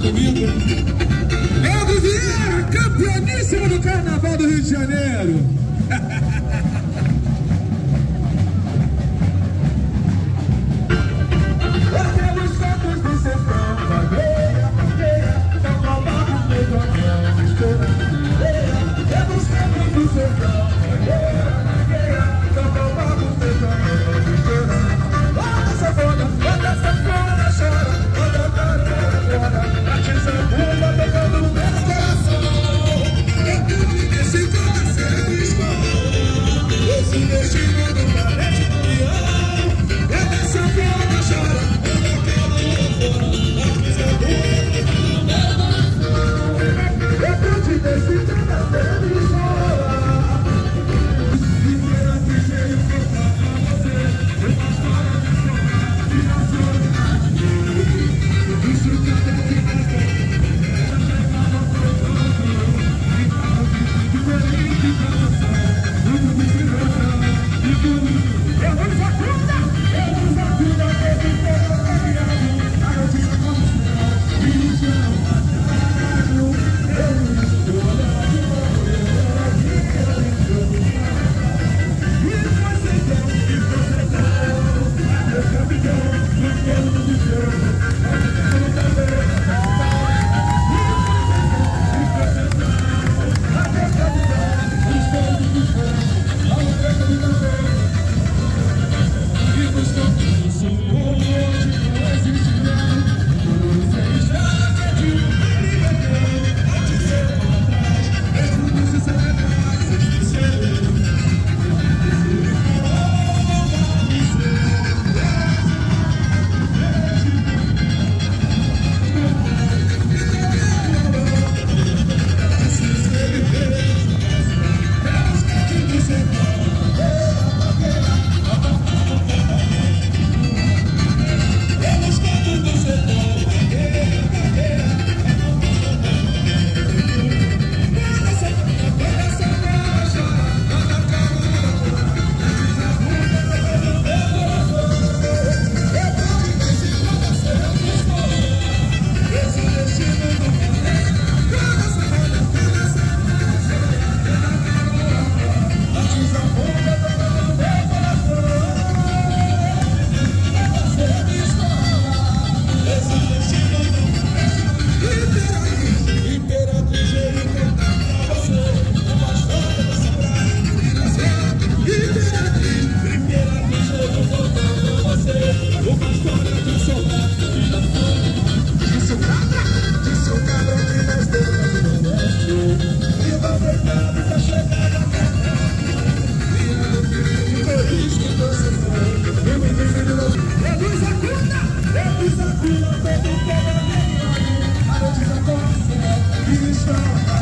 É comigo. Eldo Vieira, campeoníssimo do Carnaval do Rio de Janeiro. Krishna.